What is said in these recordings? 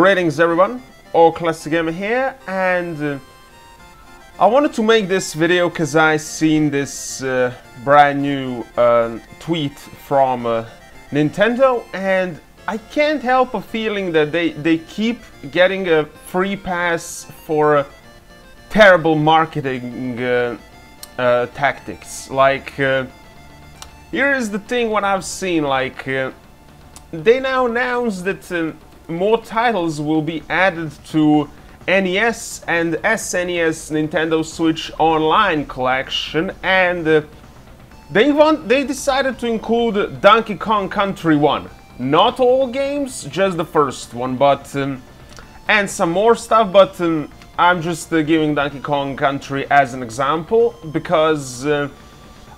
Greetings everyone, Old Classic Gamer here, and uh, I wanted to make this video because I seen this uh, brand new uh, tweet from uh, Nintendo, and I can't help a feeling that they, they keep getting a free pass for terrible marketing uh, uh, tactics. Like, here is the thing what I've seen, like, they now announced that more titles will be added to NES and SNES Nintendo Switch Online collection and uh, they want they decided to include Donkey Kong Country 1. Not all games, just the first one, but um, and some more stuff, but um, I'm just uh, giving Donkey Kong Country as an example because uh,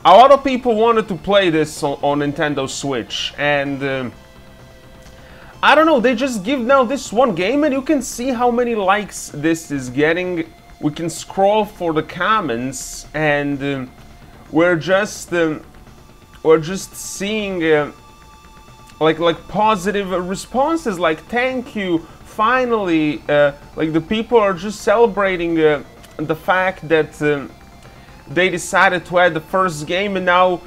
a lot of people wanted to play this on, on Nintendo Switch and um, I don't know, they just give now this one game and you can see how many likes this is getting. We can scroll for the comments and uh, we're just um, we're just seeing uh, like like positive responses like thank you finally uh, like the people are just celebrating uh, the fact that um, they decided to add the first game and now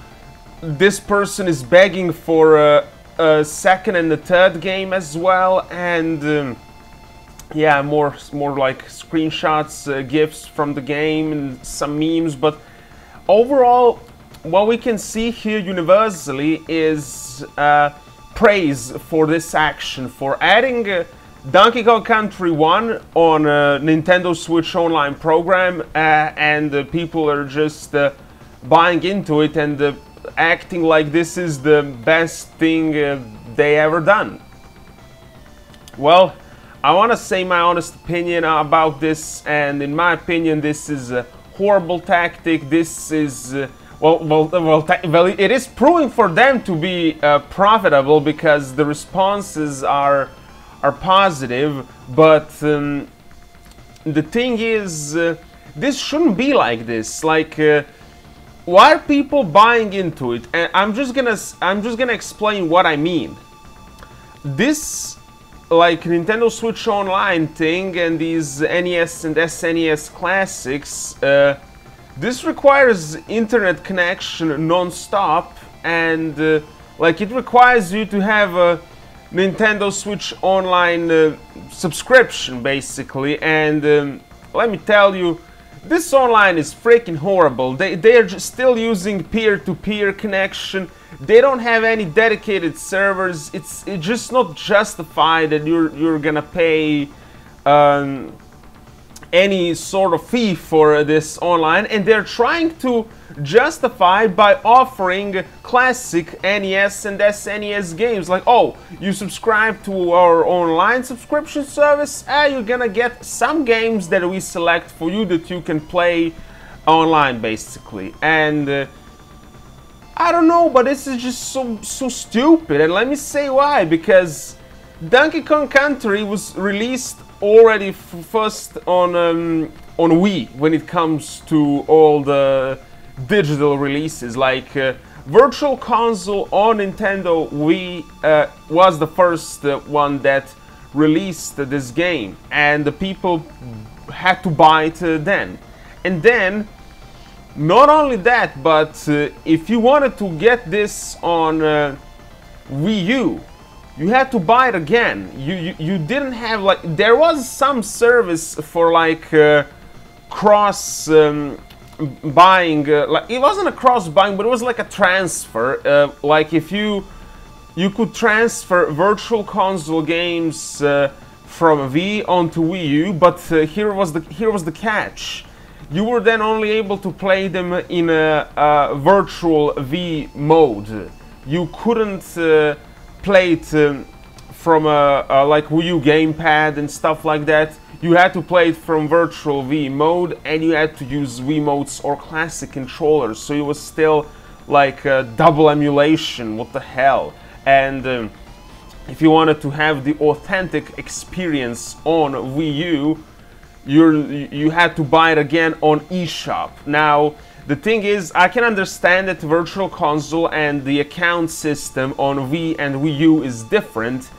this person is begging for uh, a second and the third game as well, and um, yeah, more more like screenshots, uh, gifs from the game, and some memes. But overall, what we can see here universally is uh, praise for this action, for adding. Uh, Donkey Kong Country 1 on a Nintendo Switch Online program, uh, and people are just uh, buying into it and acting like this is the best thing uh, they ever done. Well, I want to say my honest opinion about this, and in my opinion, this is a horrible tactic. This is uh, well, well, well, well, it is proving for them to be uh, profitable because the responses are are positive. But um, the thing is, uh, this shouldn't be like this. Like uh, why are people buying into it? And I'm just gonna I'm just gonna explain what I mean. This like Nintendo Switch Online thing and these NES and SNES classics, uh, this requires internet connection non-stop and uh, like it requires you to have a Nintendo Switch Online uh, subscription basically and um, let me tell you this online is freaking horrible. They, they're still using peer-to-peer -peer connection. They don't have any dedicated servers. It's, it's just not justified that you're, you're gonna pay um, any sort of fee for this online. And they're trying to justify by offering classic NES and SNES games. Like, oh, you subscribe to our online subscription service, and you're gonna get some games that we select for you that you can play online, basically. And uh, I don't know, but this is just so so stupid. And let me say why. Because Donkey Kong Country was released already first on um, on Wii when it comes to all the digital releases like uh, Virtual Console on Nintendo Wii uh, was the first uh, one that released this game and the people had to buy it uh, then. And then, not only that, but uh, if you wanted to get this on uh, Wii U, you had to buy it again. You, you, you didn't have like there was some service for like cross um, buying uh, like it wasn't a cross buying but it was like a transfer. Uh, like if you you could transfer virtual console games uh, from Wii onto Wii U but uh, here was the here was the catch. You were then only able to play them in a, a virtual Wii mode. You couldn't uh, play it um, from a, a like Wii U gamepad and stuff like that. You had to play it from virtual Wii mode and you had to use Wiimotes or classic controllers. So it was still like a double emulation. What the hell? And um, if you wanted to have the authentic experience on Wii U you you had to buy it again on eShop. Now the thing is I can understand that virtual console and the account system on Wii and Wii U is different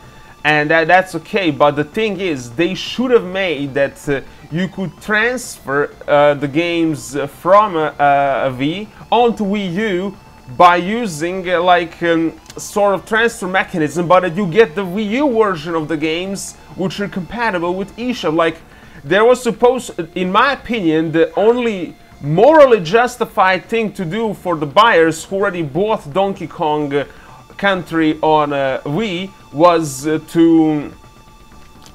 and that, that's okay. But the thing is, they should have made that uh, you could transfer uh, the games from a, a Wii onto Wii U by using uh, like um, sort of transfer mechanism, but you get the Wii U version of the games which are compatible with eShop. Like there was supposed, in my opinion, the only morally justified thing to do for the buyers who already bought Donkey Kong uh, Country on uh, Wii was uh, to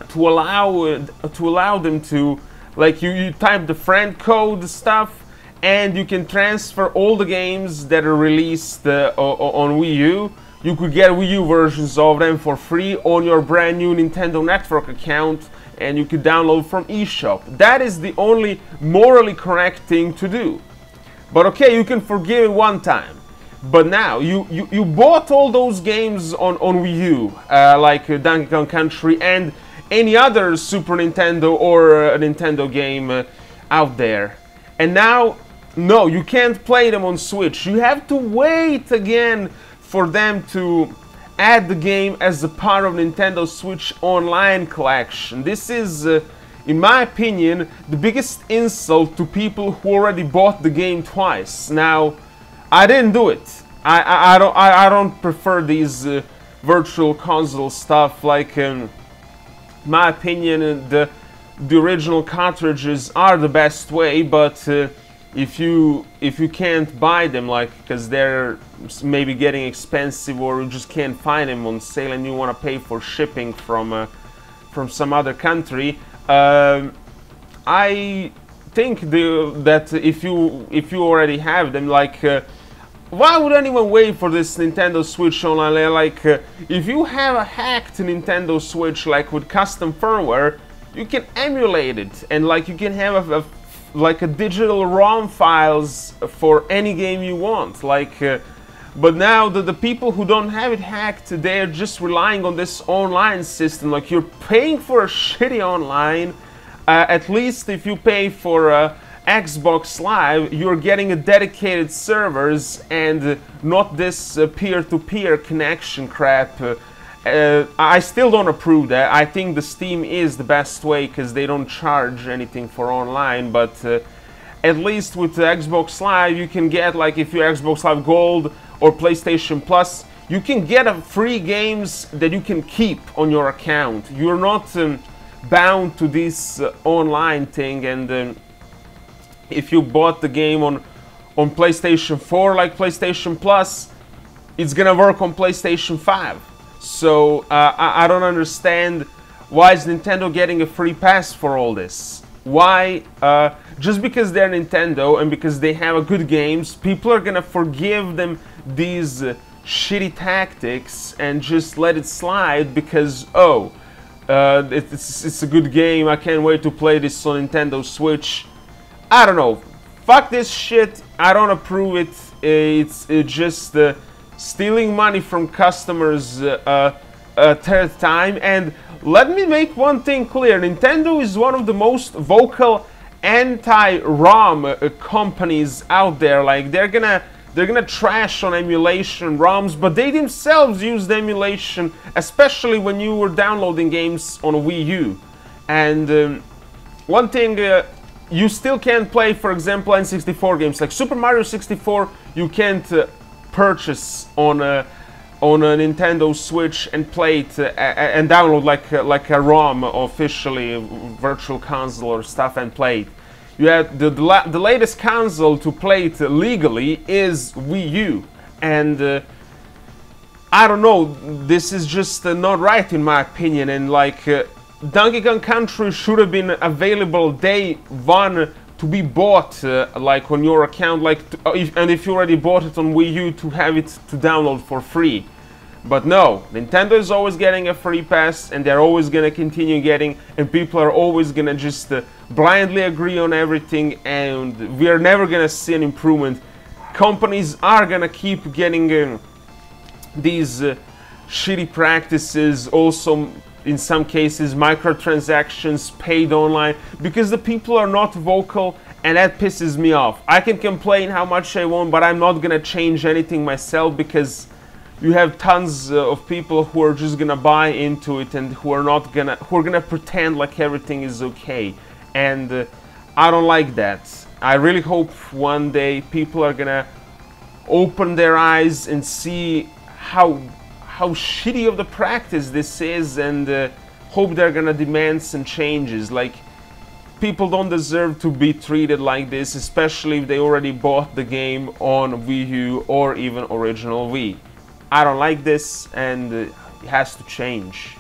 to allow uh, to allow them to like you, you type the friend code stuff and you can transfer all the games that are released uh, on Wii U. You could get Wii U versions of them for free on your brand new Nintendo Network account and you could download from eShop. That is the only morally correct thing to do. But okay, you can forgive it one time. But now, you, you, you bought all those games on, on Wii U, uh, like Donkey Kong Country and any other Super Nintendo or uh, Nintendo game uh, out there. And now, no, you can't play them on Switch. You have to wait again for them to add the game as a part of Nintendo Switch Online collection. This is, uh, in my opinion, the biggest insult to people who already bought the game twice. Now, I didn't do it. I, I, I don't I, I, don't prefer these uh, virtual console stuff. Like, um, my opinion, uh, the the original cartridges are the best way, but uh, if you if you can't buy them like because they're maybe getting expensive or you just can't find them on sale and you want to pay for shipping from uh, from some other country uh, I think the, that if you if you already have them like uh, why would anyone wait for this Nintendo Switch online? Like uh, if you have a hacked Nintendo Switch like with custom firmware you can emulate it and like you can have a, a like a digital ROM files for any game you want. Like, uh, but now the, the people who don't have it hacked, they're just relying on this online system. Like you're paying for a shitty online. Uh, at least if you pay for uh, Xbox Live, you're getting a dedicated servers and not this uh, peer-to-peer -peer connection crap uh, uh, I still don't approve that. I think the Steam is the best way because they don't charge anything for online. But uh, at least with the Xbox Live, you can get like if you Xbox Live Gold or PlayStation Plus, you can get a free games that you can keep on your account. You're not um, bound to this uh, online thing. And um, if you bought the game on on PlayStation 4, like PlayStation Plus, it's gonna work on PlayStation 5 so uh, I, I, don't understand why is Nintendo getting a free pass for all this? Why? Uh, just because they're Nintendo and because they have a good games, people are gonna forgive them these uh, shitty tactics and just let it slide because oh, uh, it's it's a good game. I can't wait to play this on Nintendo Switch. I don't know. Fuck this shit. I don't approve it. It's, it's just uh, stealing money from customers uh, uh, a third time. And let me make one thing clear Nintendo is one of the most vocal anti-ROM uh, companies out there. Like they're gonna they're gonna trash on emulation ROMs, but they themselves use the emulation, especially when you were downloading games on Wii U. And um, one thing uh, you still can't play, for example, N64 games like Super Mario 64. You can't uh, purchase on a on a Nintendo Switch and play it uh, and download like uh, like a ROM officially virtual console or stuff and play it. You have the the, la the latest console to play it legally is Wii U, and uh, I don't know. This is just uh, not right in my opinion. And like uh, Donkey Kong Country should have been available day one to be bought uh, like on your account like to, uh, if, and if you already bought it on Wii U to have it to download for free. But no Nintendo is always getting a free pass and they're always gonna continue getting and people are always gonna just uh, blindly agree on everything and we are never gonna see an improvement. Companies are gonna keep getting uh, these uh, shitty practices also in some cases microtransactions paid online because the people are not vocal and that pisses me off. I can complain how much I want, but I'm not gonna change anything myself because you have tons uh, of people who are just gonna buy into it and who are not gonna who are gonna pretend like everything is okay and uh, i don't like that i really hope one day people are gonna open their eyes and see how how shitty of the practice this is and uh, hope they're gonna demand some changes. Like people don't deserve to be treated like this especially if they already bought the game on Wii U or even original Wii. I don't like this and it has to change